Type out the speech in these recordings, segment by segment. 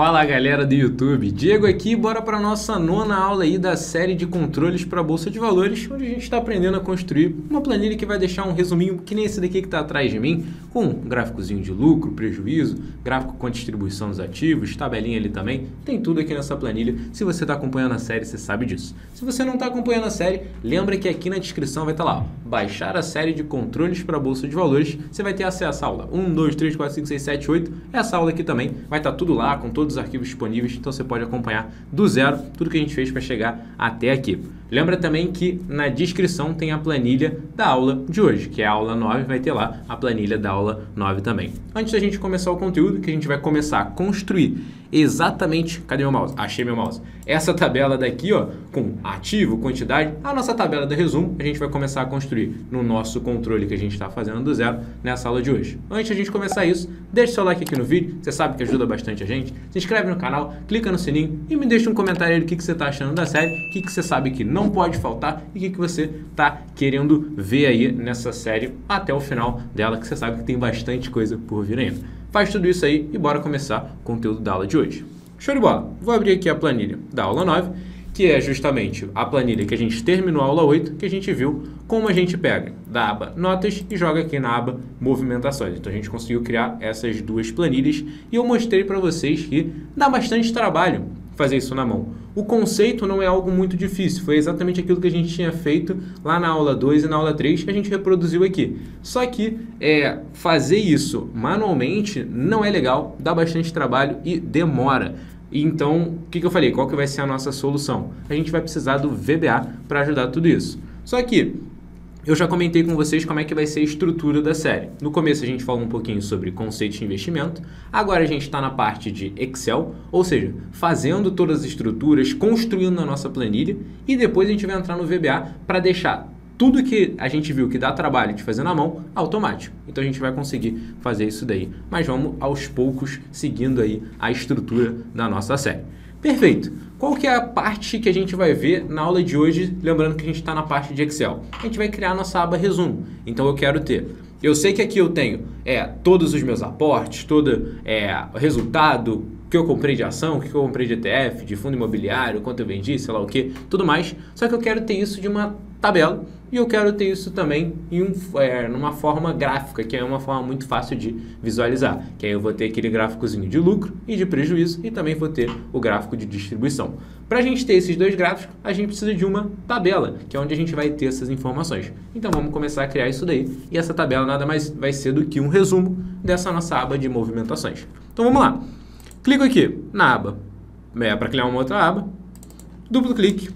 Fala galera do YouTube, Diego aqui, bora para nossa nona aula aí da série de controles para a Bolsa de Valores, onde a gente está aprendendo a construir uma planilha que vai deixar um resuminho que nem esse daqui que está atrás de mim, com um gráficozinho de lucro, prejuízo, gráfico com distribuição dos ativos, tabelinha ali também, tem tudo aqui nessa planilha. Se você está acompanhando a série, você sabe disso. Se você não está acompanhando a série, lembra que aqui na descrição vai estar tá lá, baixar a série de controles para a Bolsa de Valores, você vai ter acesso à aula 1, 2, 3, 4, 5, 6, 7, 8, essa aula aqui também vai estar tá tudo lá, com todos os arquivos disponíveis, então você pode acompanhar do zero tudo que a gente fez para chegar até aqui. Lembra também que na descrição tem a planilha da aula de hoje, que é a aula 9, vai ter lá a planilha da aula 9 também. Antes da gente começar o conteúdo, que a gente vai começar a construir exatamente, cadê meu mouse? Achei meu mouse. Essa tabela daqui, ó, com ativo, quantidade, a nossa tabela de resumo, a gente vai começar a construir no nosso controle que a gente está fazendo do zero nessa aula de hoje. Antes de a gente começar isso, deixa seu like aqui no vídeo, você sabe que ajuda bastante a gente. Se inscreve no canal, clica no sininho e me deixa um comentário aí do que, que você está achando da série, o que, que você sabe que não pode faltar e o que, que você está querendo ver aí nessa série até o final dela, que você sabe que tem bastante coisa por vir ainda. Faz tudo isso aí e bora começar o conteúdo da aula de hoje. Show de bola! Vou abrir aqui a planilha da aula 9, que é justamente a planilha que a gente terminou a aula 8, que a gente viu como a gente pega da aba Notas e joga aqui na aba Movimentações. Então a gente conseguiu criar essas duas planilhas e eu mostrei para vocês que dá bastante trabalho fazer isso na mão. O conceito não é algo muito difícil, foi exatamente aquilo que a gente tinha feito lá na aula 2 e na aula 3 que a gente reproduziu aqui. Só que é, fazer isso manualmente não é legal, dá bastante trabalho e demora. Então, o que, que eu falei? Qual que vai ser a nossa solução? A gente vai precisar do VBA para ajudar tudo isso. Só que eu já comentei com vocês como é que vai ser a estrutura da série. No começo a gente falou um pouquinho sobre conceitos de investimento, agora a gente está na parte de Excel, ou seja, fazendo todas as estruturas, construindo a nossa planilha e depois a gente vai entrar no VBA para deixar tudo que a gente viu que dá trabalho de fazer na mão, automático. Então a gente vai conseguir fazer isso daí. Mas vamos aos poucos seguindo aí a estrutura da nossa série. Perfeito. Qual que é a parte que a gente vai ver na aula de hoje? Lembrando que a gente está na parte de Excel. A gente vai criar nossa aba resumo. Então eu quero ter. Eu sei que aqui eu tenho é, todos os meus aportes, todo é, resultado, que eu comprei de ação, o que eu comprei de ETF, de fundo imobiliário, quanto eu vendi, sei lá o que, tudo mais. Só que eu quero ter isso de uma tabela e eu quero ter isso também em um, é, forma gráfica, que é uma forma muito fácil de visualizar. Que aí eu vou ter aquele gráficozinho de lucro e de prejuízo e também vou ter o gráfico de distribuição. Para a gente ter esses dois gráficos, a gente precisa de uma tabela, que é onde a gente vai ter essas informações. Então vamos começar a criar isso daí e essa tabela nada mais vai ser do que um resumo dessa nossa aba de movimentações. Então vamos lá. Clico aqui na aba, é, para criar uma outra aba, duplo clique,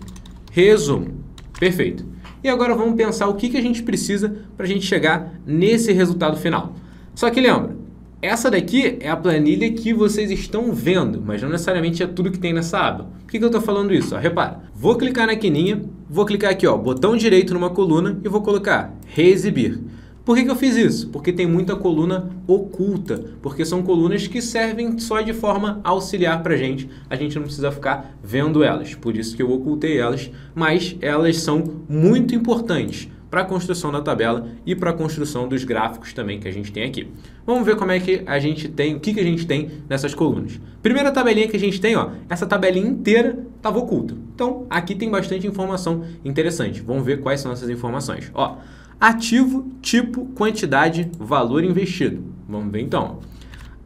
resumo. Perfeito. E agora vamos pensar o que, que a gente precisa para a gente chegar nesse resultado final. Só que lembra, essa daqui é a planilha que vocês estão vendo, mas não necessariamente é tudo que tem nessa aba. Por que, que eu estou falando isso? Ó, repara, vou clicar na quininha, vou clicar aqui, ó, botão direito numa coluna e vou colocar reexibir. Por que, que eu fiz isso? Porque tem muita coluna oculta, porque são colunas que servem só de forma auxiliar para a gente, a gente não precisa ficar vendo elas, por isso que eu ocultei elas, mas elas são muito importantes para a construção da tabela e para a construção dos gráficos também que a gente tem aqui. Vamos ver como é que a gente tem, o que, que a gente tem nessas colunas. Primeira tabelinha que a gente tem, ó, essa tabelinha inteira estava oculta. Então, aqui tem bastante informação interessante. Vamos ver quais são essas informações. Ó, Ativo, tipo, quantidade, valor investido. Vamos ver então.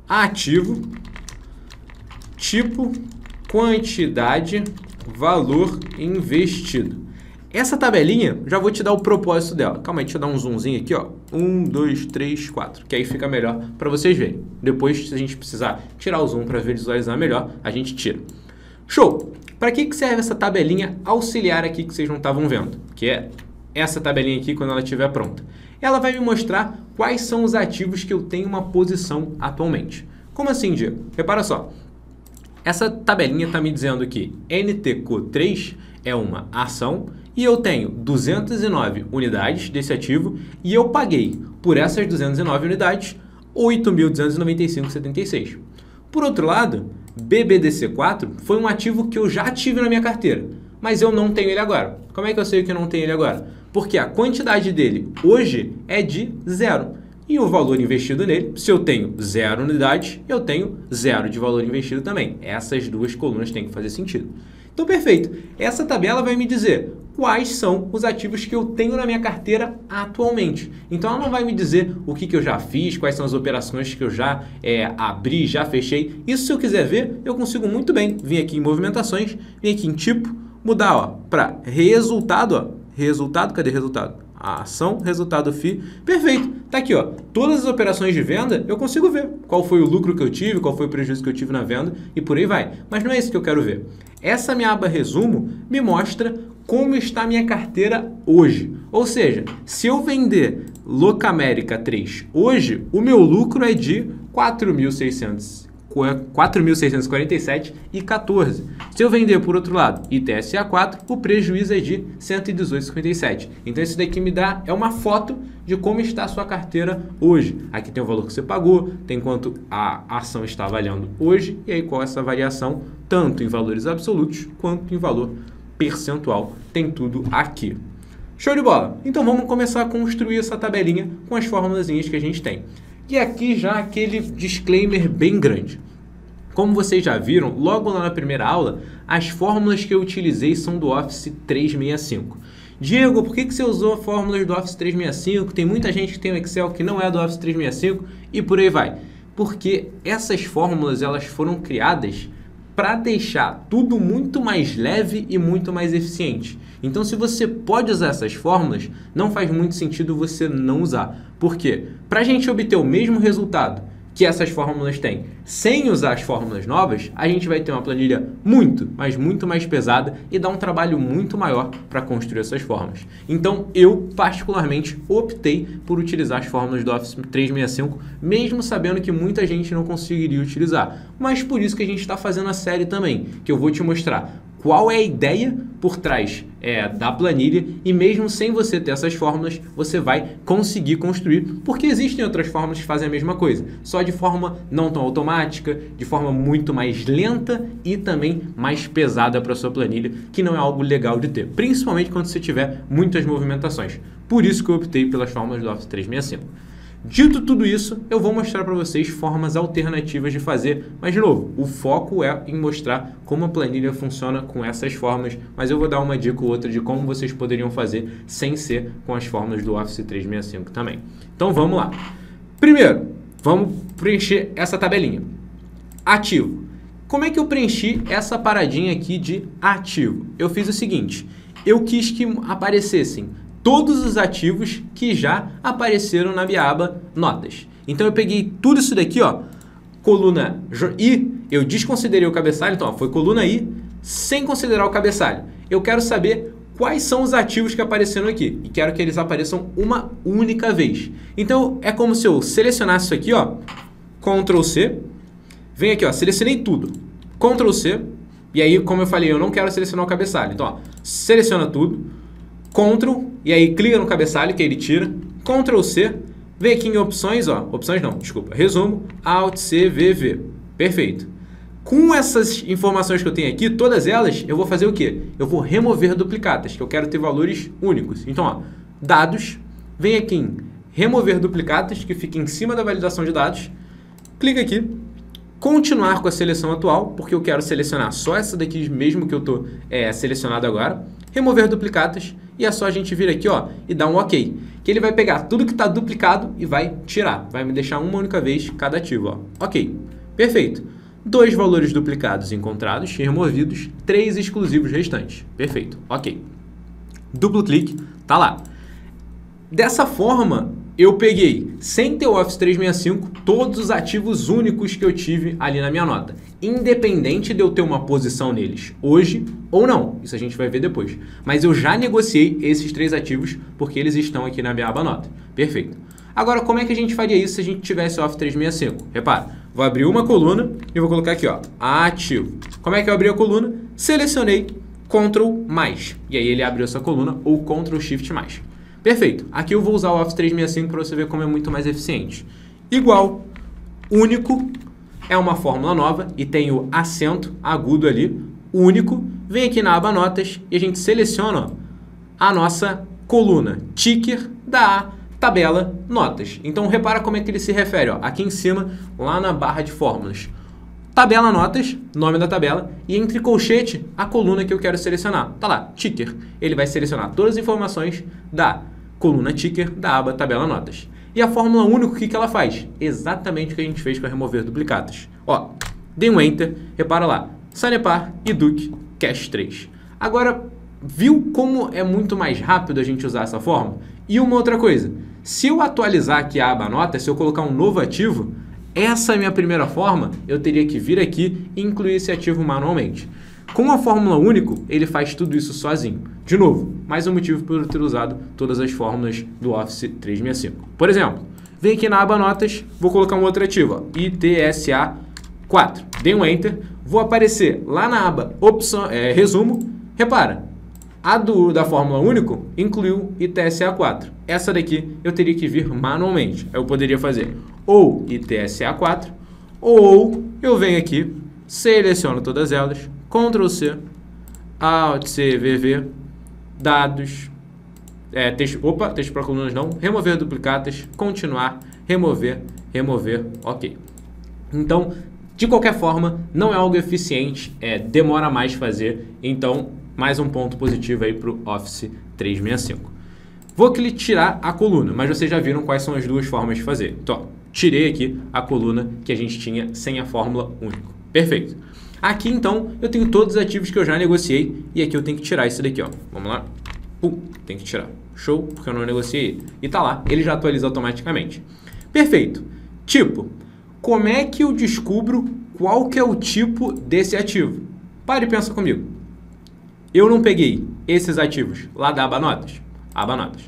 Ativo, tipo, quantidade, valor investido. Essa tabelinha, já vou te dar o propósito dela. Calma aí, deixa eu dar um zoomzinho aqui, ó. Um, dois, três, quatro. Que aí fica melhor para vocês verem. Depois, se a gente precisar tirar o zoom para visualizar melhor, a gente tira. Show! Para que, que serve essa tabelinha auxiliar aqui que vocês não estavam vendo? Que é essa tabelinha aqui quando ela estiver pronta. Ela vai me mostrar quais são os ativos que eu tenho uma posição atualmente. Como assim, Diego? Repara só. Essa tabelinha está me dizendo que NTCO3 é uma ação e eu tenho 209 unidades desse ativo e eu paguei por essas 209 unidades 8.295,76. Por outro lado, BBDC4 foi um ativo que eu já tive na minha carteira, mas eu não tenho ele agora. Como é que eu sei que eu não tenho ele agora? Porque a quantidade dele hoje é de zero. e o valor investido nele. Se eu tenho zero unidades, eu tenho zero de valor investido também. Essas duas colunas têm que fazer sentido. Então, perfeito. Essa tabela vai me dizer quais são os ativos que eu tenho na minha carteira atualmente. Então, ela não vai me dizer o que, que eu já fiz, quais são as operações que eu já é, abri, já fechei. Isso, se eu quiser ver, eu consigo muito bem vir aqui em movimentações, vir aqui em tipo, mudar para resultado. Ó. Resultado, cadê resultado? a ação, resultado FI, perfeito. Tá aqui, ó. Todas as operações de venda eu consigo ver qual foi o lucro que eu tive, qual foi o prejuízo que eu tive na venda e por aí vai. Mas não é isso que eu quero ver. Essa minha aba resumo me mostra como está a minha carteira hoje. Ou seja, se eu vender Locamérica 3 hoje, o meu lucro é de 4.600 4.647 e 14. Se eu vender por outro lado ITSA 4, o prejuízo é de 118,57. Então isso daqui me dá é uma foto de como está a sua carteira hoje. Aqui tem o valor que você pagou, tem quanto a ação está avaliando hoje e aí qual é essa variação tanto em valores absolutos quanto em valor percentual. Tem tudo aqui. Show de bola! Então vamos começar a construir essa tabelinha com as fórmulas que a gente tem. E aqui já aquele disclaimer bem grande. Como vocês já viram, logo lá na primeira aula, as fórmulas que eu utilizei são do Office 365. Diego, por que, que você usou fórmulas do Office 365? Tem muita gente que tem o Excel que não é do Office 365 e por aí vai. Porque essas fórmulas elas foram criadas para deixar tudo muito mais leve e muito mais eficiente. Então, se você pode usar essas fórmulas, não faz muito sentido você não usar. Por quê? Para a gente obter o mesmo resultado que essas fórmulas têm, sem usar as fórmulas novas, a gente vai ter uma planilha muito, mas muito mais pesada e dá um trabalho muito maior para construir essas fórmulas. Então, eu particularmente optei por utilizar as fórmulas do Office 365, mesmo sabendo que muita gente não conseguiria utilizar. Mas por isso que a gente está fazendo a série também, que eu vou te mostrar qual é a ideia por trás é, da planilha e mesmo sem você ter essas fórmulas, você vai conseguir construir, porque existem outras fórmulas que fazem a mesma coisa, só de forma não tão automática, de forma muito mais lenta e também mais pesada para sua planilha, que não é algo legal de ter, principalmente quando você tiver muitas movimentações. Por isso que eu optei pelas fórmulas do Office 365. Dito tudo isso, eu vou mostrar para vocês formas alternativas de fazer, mas de novo, o foco é em mostrar como a planilha funciona com essas formas, mas eu vou dar uma dica ou outra de como vocês poderiam fazer sem ser com as formas do Office 365 também. Então vamos lá. Primeiro, vamos preencher essa tabelinha. Ativo. Como é que eu preenchi essa paradinha aqui de ativo? Eu fiz o seguinte, eu quis que aparecessem todos os ativos que já apareceram na minha aba Notas. Então eu peguei tudo isso daqui, ó, coluna I, eu desconsiderei o cabeçalho, então ó, foi coluna I, sem considerar o cabeçalho. Eu quero saber quais são os ativos que apareceram aqui e quero que eles apareçam uma única vez. Então é como se eu selecionasse isso aqui, ó, Ctrl C, vem aqui, ó, selecionei tudo, Ctrl C, e aí, como eu falei, eu não quero selecionar o cabeçalho. Então, ó, seleciona tudo, Ctrl, e aí clica no cabeçalho que ele tira, Ctrl C, vem aqui em opções, ó, opções não, desculpa, resumo, Alt C, V, V. Perfeito. Com essas informações que eu tenho aqui, todas elas, eu vou fazer o quê? Eu vou remover duplicatas, que eu quero ter valores únicos. Então, ó, dados, vem aqui em remover duplicatas, que fica em cima da validação de dados, clica aqui, continuar com a seleção atual, porque eu quero selecionar só essa daqui mesmo que eu estou é, selecionado agora, remover duplicatas, e é só a gente vir aqui ó, e dar um OK. Que ele vai pegar tudo que está duplicado e vai tirar. Vai me deixar uma única vez cada ativo. Ó. Ok, perfeito. Dois valores duplicados encontrados e removidos, três exclusivos restantes. Perfeito, ok. Duplo clique, tá lá. Dessa forma, eu peguei, sem ter o Office 365, todos os ativos únicos que eu tive ali na minha nota. Independente de eu ter uma posição neles hoje ou não. Isso a gente vai ver depois. Mas eu já negociei esses três ativos porque eles estão aqui na minha aba nota. Perfeito. Agora, como é que a gente faria isso se a gente tivesse o Office 365? Repara, vou abrir uma coluna e vou colocar aqui, ó, ativo. Como é que eu abri a coluna? Selecionei Ctrl+, mais. E aí ele abriu essa coluna ou Ctrl Shift+. mais. Perfeito. Aqui eu vou usar o Office 365 para você ver como é muito mais eficiente. Igual, único, é uma fórmula nova e tem o acento agudo ali, único. Vem aqui na aba notas e a gente seleciona a nossa coluna ticker da tabela notas. Então repara como é que ele se refere, ó, aqui em cima, lá na barra de fórmulas. Tabela notas, nome da tabela, e entre colchete, a coluna que eu quero selecionar. Tá lá, ticker. Ele vai selecionar todas as informações da coluna ticker da aba tabela notas. E a fórmula única, o que, que ela faz? Exatamente o que a gente fez para remover duplicatas. Ó, dei um Enter, repara lá, Sanepar Duke, Cache 3. Agora, viu como é muito mais rápido a gente usar essa fórmula? E uma outra coisa, se eu atualizar aqui a aba notas, se eu colocar um novo ativo, essa é a minha primeira forma, eu teria que vir aqui e incluir esse ativo manualmente. Com a fórmula único, ele faz tudo isso sozinho. De novo, mais um motivo por eu ter usado todas as fórmulas do Office 365. Por exemplo, vem aqui na aba notas, vou colocar um outro ativo, ó, ITSA 4. Dei um Enter, vou aparecer lá na aba opção, é, resumo. Repara, a do, da fórmula único incluiu ITSA 4. Essa daqui eu teria que vir manualmente. Eu poderia fazer ou ITSA 4, ou eu venho aqui, seleciono todas elas, Ctrl C, Alt C, VV, dados, é, texto, opa, texto para colunas não, remover duplicatas, continuar, remover, remover, ok. Então, de qualquer forma, não é algo eficiente, é, demora mais fazer, então mais um ponto positivo aí para o Office 365. Vou tirar a coluna, mas vocês já viram quais são as duas formas de fazer. Então, tirei aqui a coluna que a gente tinha sem a fórmula único. Perfeito. Aqui então eu tenho todos os ativos que eu já negociei e aqui eu tenho que tirar isso daqui, ó. Vamos lá. Pum, tem que tirar. Show, porque eu não negociei. E tá lá, ele já atualiza automaticamente. Perfeito. Tipo, como é que eu descubro qual que é o tipo desse ativo? Pare e pensa comigo. Eu não peguei esses ativos lá da aba notas. Aba notas.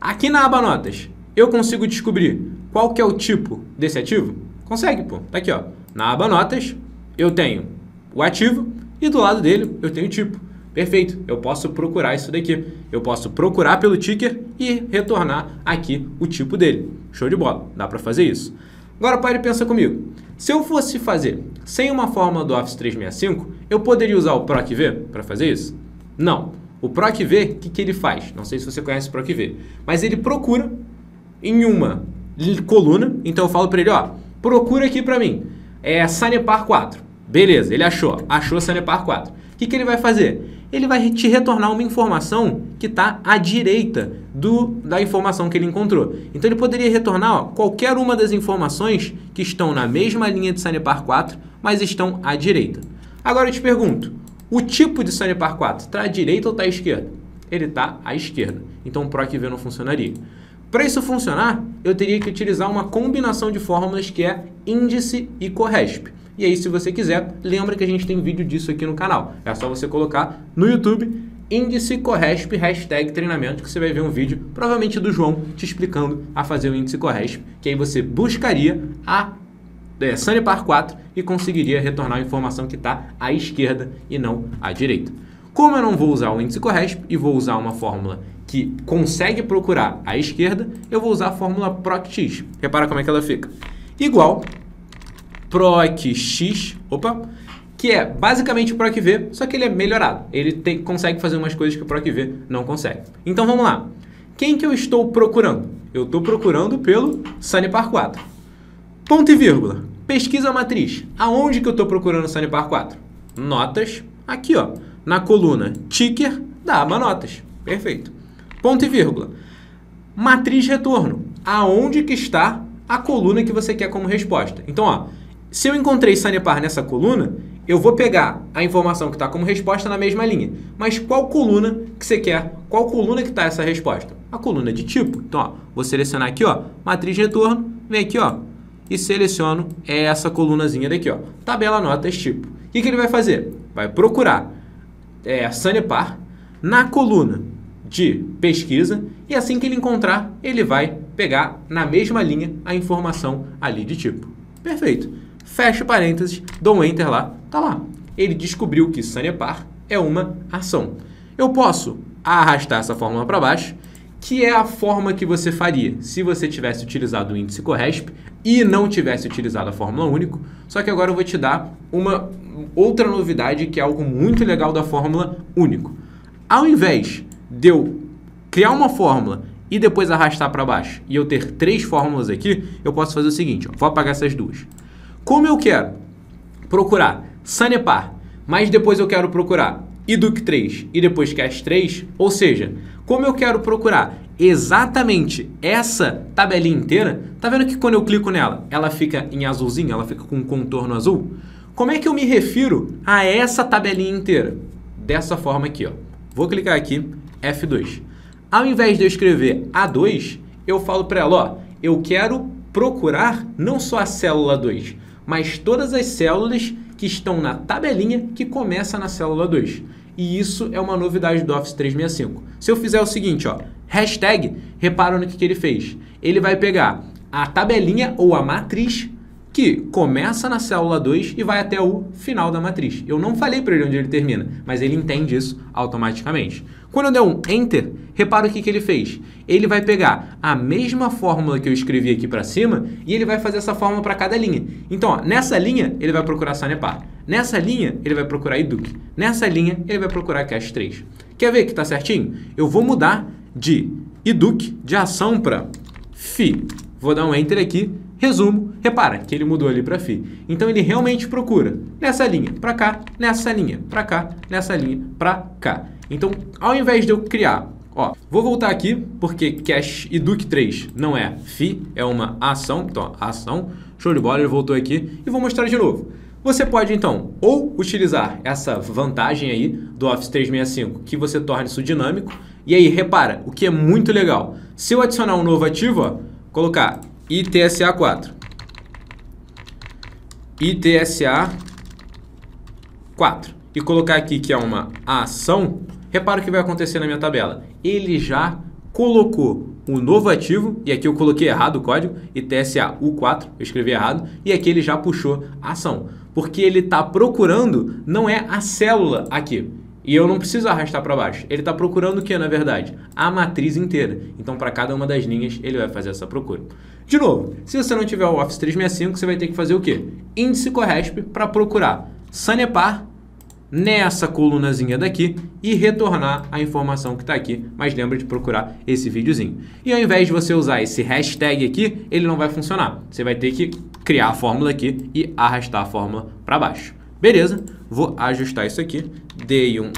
Aqui na aba notas, eu consigo descobrir qual que é o tipo desse ativo? Consegue, pô. Tá aqui, ó. Na aba notas, eu tenho o ativo e do lado dele eu tenho o tipo. Perfeito, eu posso procurar isso daqui. Eu posso procurar pelo ticker e retornar aqui o tipo dele. Show de bola, dá para fazer isso. Agora pare e pensa comigo. Se eu fosse fazer sem uma fórmula do Office 365, eu poderia usar o PROC-V para fazer isso? Não. O PROC-V, o que, que ele faz? Não sei se você conhece o PROC-V, mas ele procura em uma coluna, então eu falo para ele, ó, procura aqui para mim, é Sanepar 4. Beleza, ele achou, achou Sanepar 4. O que, que ele vai fazer? Ele vai te retornar uma informação que está à direita do, da informação que ele encontrou. Então ele poderia retornar ó, qualquer uma das informações que estão na mesma linha de Sanepar 4, mas estão à direita. Agora eu te pergunto, o tipo de Sanepar 4 está à direita ou está à esquerda? Ele está à esquerda. Então o PROC-V não funcionaria. Para isso funcionar, eu teria que utilizar uma combinação de fórmulas que é índice e corresp. E aí, se você quiser, lembra que a gente tem vídeo disso aqui no canal. É só você colocar no YouTube índice corresp hashtag treinamento que você vai ver um vídeo, provavelmente do João, te explicando a fazer o índice corresp, que aí você buscaria a é, Sanepar 4 e conseguiria retornar a informação que está à esquerda e não à direita. Como eu não vou usar o índice corresp e vou usar uma fórmula que consegue procurar à esquerda, eu vou usar a fórmula PROCX. Repara como é que ela fica. Igual PROCX, opa, que é basicamente o PROC-V, só que ele é melhorado. Ele tem, consegue fazer umas coisas que o PROC-V não consegue. Então vamos lá. Quem que eu estou procurando? Eu estou procurando pelo Sanepar 4. Ponto e vírgula. Pesquisa matriz. Aonde que eu estou procurando o Sanepar 4? Notas, aqui ó, na coluna ticker da aba notas. Perfeito. Ponto e vírgula. Matriz retorno. Aonde que está a coluna que você quer como resposta? Então, ó, se eu encontrei Sanepar nessa coluna, eu vou pegar a informação que está como resposta na mesma linha. Mas qual coluna que você quer? Qual coluna que está essa resposta? A coluna de tipo. Então, ó, vou selecionar aqui, ó, matriz retorno, vem aqui, ó, e seleciono essa colunazinha daqui, ó, tabela notas tipo. O que, que ele vai fazer? Vai procurar é, Sanepar na coluna de pesquisa e assim que ele encontrar, ele vai pegar na mesma linha a informação ali de tipo. Perfeito. Fecha parênteses, dou um enter lá, tá lá. Ele descobriu que Sanepar é uma ação. Eu posso arrastar essa fórmula para baixo, que é a forma que você faria se você tivesse utilizado o índice Corresp e não tivesse utilizado a fórmula único. Só que agora eu vou te dar uma outra novidade que é algo muito legal da fórmula único. Ao invés de eu criar uma fórmula e depois arrastar para baixo e eu ter três fórmulas aqui, eu posso fazer o seguinte, ó, vou apagar essas duas. Como eu quero procurar Sanepar, mas depois eu quero procurar IDUC 3 e depois CAS 3, ou seja, como eu quero procurar exatamente essa tabelinha inteira, tá vendo que quando eu clico nela, ela fica em azulzinho, ela fica com um contorno azul? Como é que eu me refiro a essa tabelinha inteira? Dessa forma aqui, ó. Vou clicar aqui, F2. Ao invés de eu escrever A2, eu falo para ela, ó, eu quero procurar não só a célula 2, mas todas as células que estão na tabelinha que começa na célula 2. E isso é uma novidade do Office 365. Se eu fizer o seguinte, ó, hashtag, repara no que, que ele fez. Ele vai pegar a tabelinha ou a matriz que começa na célula 2 e vai até o final da matriz. Eu não falei para ele onde ele termina, mas ele entende isso automaticamente. Quando eu der um Enter, repara o que, que ele fez. Ele vai pegar a mesma fórmula que eu escrevi aqui para cima e ele vai fazer essa fórmula para cada linha. Então, ó, nessa linha, ele vai procurar Sanepar. Nessa linha, ele vai procurar IDUC. Nessa linha, ele vai procurar Cache 3. Quer ver que está certinho? Eu vou mudar de IDUC, de ação, para FI. Vou dar um Enter aqui Resumo, repara que ele mudou ali para FI. Então ele realmente procura nessa linha para cá, nessa linha para cá, nessa linha para cá. Então, ao invés de eu criar, ó, vou voltar aqui porque cache e duke 3 não é FI, é uma ação, então ação, show de bola, ele voltou aqui e vou mostrar de novo. Você pode então ou utilizar essa vantagem aí do Office 365 que você torna isso dinâmico. E aí, repara, o que é muito legal. Se eu adicionar um novo ativo, ó, colocar ITSA 4. ITSA 4. E colocar aqui que é uma ação, repara o que vai acontecer na minha tabela. Ele já colocou o novo ativo, e aqui eu coloquei errado o código, ITSA U4, eu escrevi errado, e aqui ele já puxou a ação. Porque ele está procurando, não é a célula aqui, e eu não preciso arrastar para baixo. Ele está procurando o que, na verdade? A matriz inteira. Então, para cada uma das linhas, ele vai fazer essa procura. De novo, se você não tiver o Office 365, você vai ter que fazer o quê? Índice Corresp para procurar Sanepar nessa colunazinha daqui e retornar a informação que está aqui. Mas lembra de procurar esse videozinho. E ao invés de você usar esse hashtag aqui, ele não vai funcionar. Você vai ter que criar a fórmula aqui e arrastar a fórmula para baixo. Beleza? Vou ajustar isso aqui. Dei um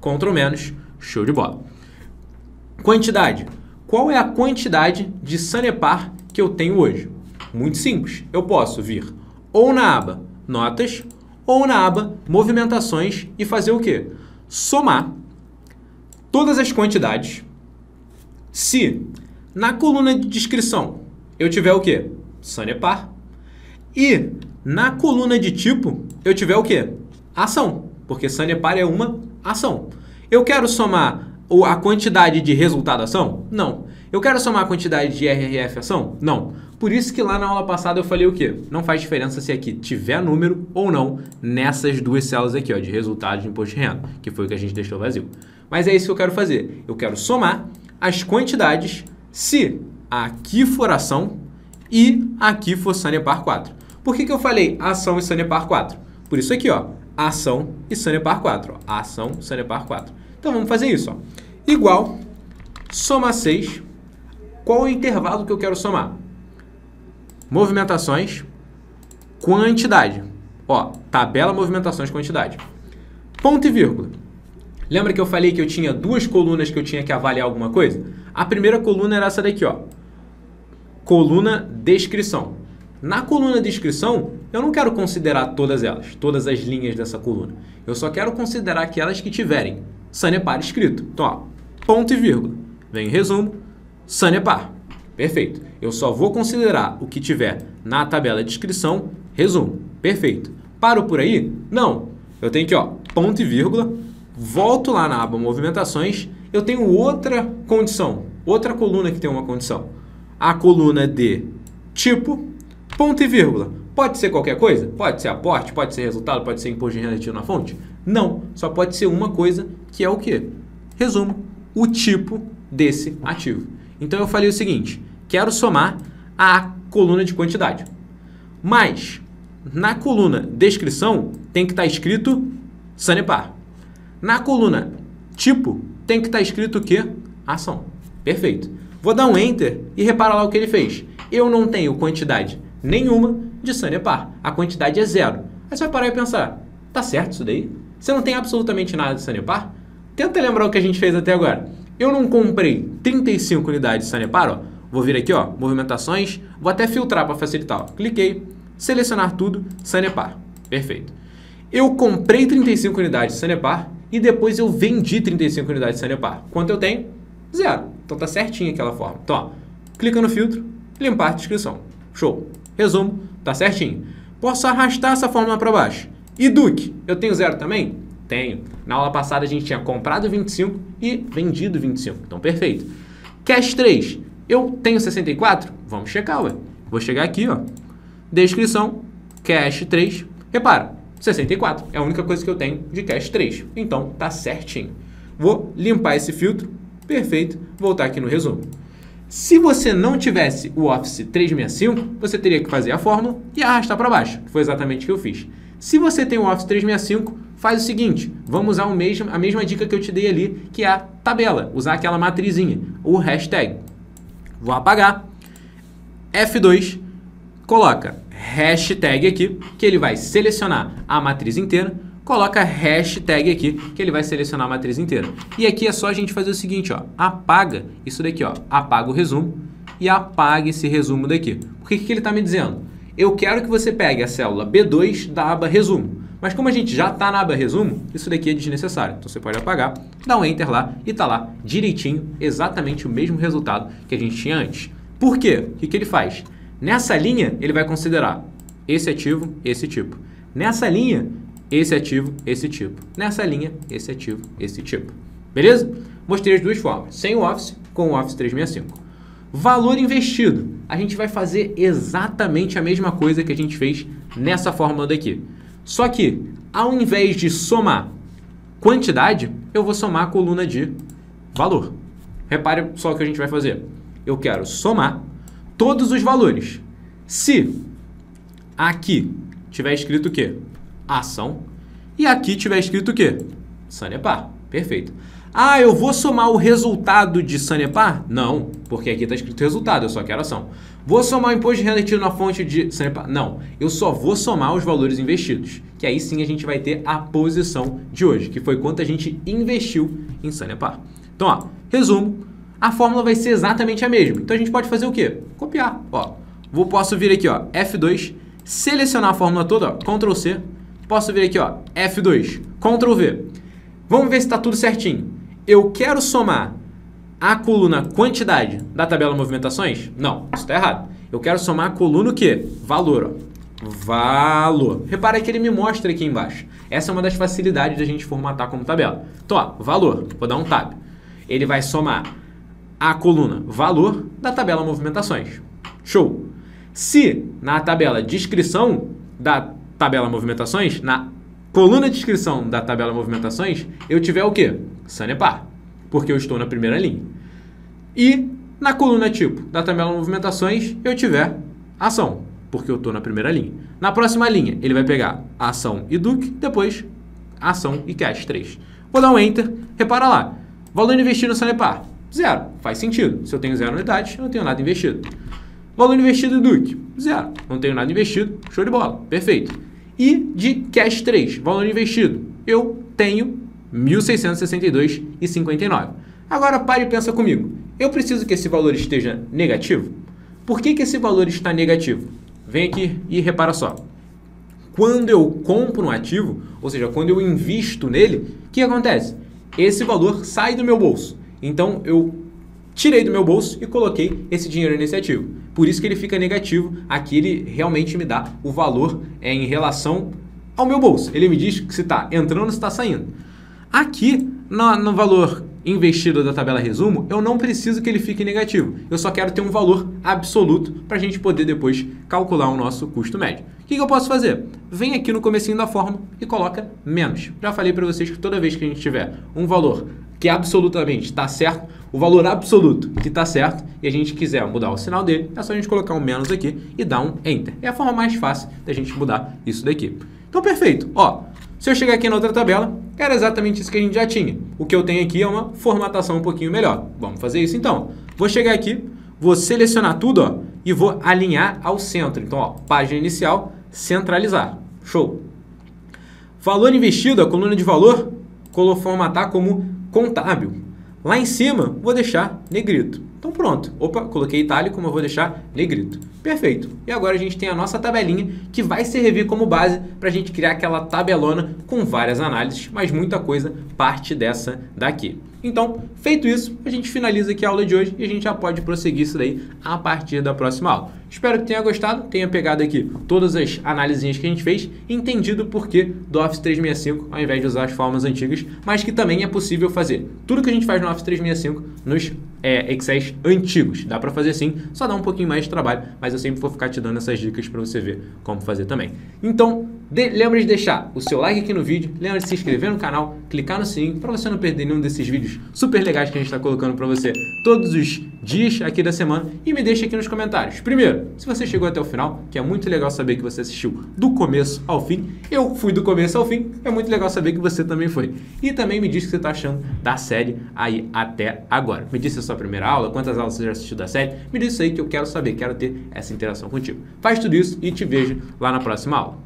Ctrl menos. Show de bola. Quantidade. Qual é a quantidade de Sanepar que eu tenho hoje? Muito simples. Eu posso vir ou na aba Notas ou na aba Movimentações e fazer o quê? Somar todas as quantidades. Se na coluna de descrição eu tiver o quê? Sanepar. E na coluna de tipo, eu tiver o quê? Ação, porque Sanepar é uma ação. Eu quero somar a quantidade de resultado ação? Não. Eu quero somar a quantidade de RRF ação? Não. Por isso que lá na aula passada eu falei o quê? Não faz diferença se aqui tiver número ou não nessas duas células aqui, ó, de resultado de imposto de renda, que foi o que a gente deixou vazio. Mas é isso que eu quero fazer. Eu quero somar as quantidades se aqui for ação e aqui for Sanepar 4. Por que, que eu falei ação e Sanepar 4? Por isso aqui, ó, ação e Sanepar 4. Ó, ação, Sanepar 4. Então vamos fazer isso. Ó. Igual, soma 6. Qual o intervalo que eu quero somar? Movimentações, quantidade. Ó, tabela movimentações, quantidade. Ponto e vírgula. Lembra que eu falei que eu tinha duas colunas que eu tinha que avaliar alguma coisa? A primeira coluna era essa daqui, ó. Coluna descrição. Na coluna de descrição, eu não quero considerar todas elas, todas as linhas dessa coluna. Eu só quero considerar aquelas que tiverem Sanepar escrito. Então, ó, ponto e vírgula. Vem resumo, Sanepar. Perfeito. Eu só vou considerar o que tiver na tabela de descrição, resumo. Perfeito. Paro por aí? Não. Eu tenho que, ó, ponto e vírgula, volto lá na aba movimentações, eu tenho outra condição, outra coluna que tem uma condição. A coluna de tipo Ponto e vírgula. Pode ser qualquer coisa? Pode ser aporte, pode ser resultado, pode ser imposto de renda retido na fonte? Não, só pode ser uma coisa que é o quê? Resumo, o tipo desse ativo. Então eu falei o seguinte, quero somar a coluna de quantidade. Mas na coluna descrição tem que estar tá escrito Sanepar. Na coluna tipo tem que estar tá escrito o quê? Ação. Perfeito. Vou dar um Enter e repara lá o que ele fez. Eu não tenho quantidade nenhuma de Sanepar. A quantidade é zero. Aí você vai parar e pensar, tá certo isso daí? Você não tem absolutamente nada de Sanepar? Tenta lembrar o que a gente fez até agora. Eu não comprei 35 unidades de Sanepar, ó. Vou vir aqui, ó, movimentações, vou até filtrar para facilitar, ó. Cliquei, selecionar tudo, Sanepar. Perfeito. Eu comprei 35 unidades de Sanepar e depois eu vendi 35 unidades de Sanepar. Quanto eu tenho? Zero. Então tá certinho aquela forma. Então, ó, clica no filtro, limpar a descrição. Show. Resumo, tá certinho. Posso arrastar essa fórmula para baixo. E Duque, eu tenho zero também? Tenho. Na aula passada a gente tinha comprado 25 e vendido 25. Então, perfeito. Cash 3, eu tenho 64? Vamos checar, ué. Vou chegar aqui, ó. Descrição, Cash 3. Repara, 64 é a única coisa que eu tenho de Cash 3. Então, tá certinho. Vou limpar esse filtro. Perfeito. Voltar aqui no resumo. Se você não tivesse o Office 365, você teria que fazer a fórmula e arrastar para baixo. Foi exatamente o que eu fiz. Se você tem o Office 365, faz o seguinte, vamos usar o mesmo, a mesma dica que eu te dei ali, que é a tabela, usar aquela matrizinha, o hashtag. Vou apagar, F2, coloca hashtag aqui, que ele vai selecionar a matriz inteira, coloca hashtag aqui, que ele vai selecionar a matriz inteira. E aqui é só a gente fazer o seguinte, ó, apaga isso daqui, ó, apaga o resumo e apaga esse resumo daqui. Por que, que ele está me dizendo? eu quero que você pegue a célula B2 da aba resumo. Mas como a gente já está na aba resumo, isso daqui é desnecessário. Então você pode apagar, dá um enter lá e está lá direitinho, exatamente o mesmo resultado que a gente tinha antes. Por quê? O que, que ele faz? Nessa linha, ele vai considerar esse ativo, esse tipo. Nessa linha, esse ativo, esse tipo. Nessa linha, esse ativo, esse tipo. Beleza? Mostrei as duas formas, sem o Office com o Office 365. Valor investido. A gente vai fazer exatamente a mesma coisa que a gente fez nessa fórmula daqui. Só que, ao invés de somar quantidade, eu vou somar a coluna de valor. Repare só o que a gente vai fazer. Eu quero somar todos os valores. Se aqui tiver escrito o quê? Ação. E aqui tiver escrito o quê? Sanepar. Perfeito. Ah, eu vou somar o resultado de Sanepar? Não, porque aqui está escrito resultado, eu só quero ação. Vou somar o imposto de renda retido na fonte de Sanepar? Não, eu só vou somar os valores investidos, que aí sim a gente vai ter a posição de hoje, que foi quanto a gente investiu em Sanepar. Então, ó, resumo, a fórmula vai ser exatamente a mesma. Então a gente pode fazer o quê? Copiar. Ó, vou, posso vir aqui, ó, F2, selecionar a fórmula toda, ó, Ctrl C, posso vir aqui, ó, F2, Ctrl V. Vamos ver se está tudo certinho eu quero somar a coluna quantidade da tabela movimentações? Não, isso está errado. Eu quero somar a coluna o quê? Valor. Ó. Valor. Repara que ele me mostra aqui embaixo. Essa é uma das facilidades da gente formatar como tabela. Então, ó, valor. Vou dar um tab. Ele vai somar a coluna valor da tabela movimentações. Show. Se na tabela descrição da tabela movimentações, na coluna de descrição da tabela movimentações, eu tiver o quê? Sanepar, porque eu estou na primeira linha. E na coluna tipo da tabela movimentações, eu tiver ação, porque eu estou na primeira linha. Na próxima linha, ele vai pegar ação e Duque, depois ação e cash 3. Vou dar um Enter, repara lá, valor investido no Sanepar, zero, faz sentido. Se eu tenho zero unidades, eu não tenho nada investido. Valor investido em Duque, zero, não tenho nada investido, show de bola, perfeito. E de cash 3, valor investido, eu tenho 1.662,59. Agora pare e pensa comigo. Eu preciso que esse valor esteja negativo? Por que, que esse valor está negativo? Vem aqui e repara só. Quando eu compro um ativo, ou seja, quando eu invisto nele, o que acontece? Esse valor sai do meu bolso. Então eu tirei do meu bolso e coloquei esse dinheiro nesse ativo. Por isso que ele fica negativo. Aqui ele realmente me dá o valor é, em relação ao meu bolso. Ele me diz se está entrando ou se está saindo. Aqui, no, no, valor investido da tabela resumo, eu não preciso que ele fique negativo. Eu só quero ter um valor absoluto para a gente poder depois calcular o nosso custo médio. Que, que eu posso fazer? Vem aqui no comecinho da forma e coloca menos. Já falei para vocês que toda vez que a gente tiver um valor que absolutamente está certo, o valor absoluto que está certo, e a gente quiser mudar o sinal dele, é só a gente colocar um menos aqui e dar um Enter. É a forma mais fácil da gente mudar isso daqui. Então, perfeito. Ó, se eu chegar aqui na outra tabela, era exatamente isso que a gente já tinha. O que eu tenho aqui é uma formatação um pouquinho melhor. Vamos fazer isso então. Vou chegar aqui, vou selecionar tudo ó, e vou alinhar ao centro. Então, ó, página inicial, centralizar. Show. Valor investido, a coluna de valor, vou formatar como contábil. Lá em cima, vou deixar negrito. Então pronto. Opa, coloquei itálico, mas vou deixar negrito. Perfeito. E agora a gente tem a nossa tabelinha que vai servir como base para a gente criar aquela tabelona com várias análises, mas muita coisa parte dessa daqui. Então, feito isso, a gente finaliza aqui a aula de hoje e a gente já pode prosseguir isso daí a partir da próxima aula. Espero que tenha gostado, tenha pegado aqui todas as análises que a gente fez e entendido o porquê do Office 365 ao invés de usar as formas antigas, mas que também é possível fazer tudo que a gente faz no Office 365 nos é, Excel antigos. Dá para fazer sim, só dá um pouquinho mais de trabalho, mas eu sempre vou ficar te dando essas dicas para você ver como fazer também. Então, de, lembra de deixar o seu like aqui no vídeo, lembra de se inscrever no canal, clicar no sininho para você não perder nenhum desses vídeos super legais que a gente está colocando para você todos os dias aqui da semana e me deixa aqui nos comentários. Primeiro, se você chegou até o final, que é muito legal saber que você assistiu do começo ao fim, eu fui do começo ao fim, é muito legal saber que você também foi. E também me diz o que você está achando da série aí até agora. Me diz a sua primeira aula, quantas aulas você já assistiu da série, me diz isso aí que eu quero saber, quero ter essa interação contigo. Faz tudo isso e te vejo lá na próxima aula.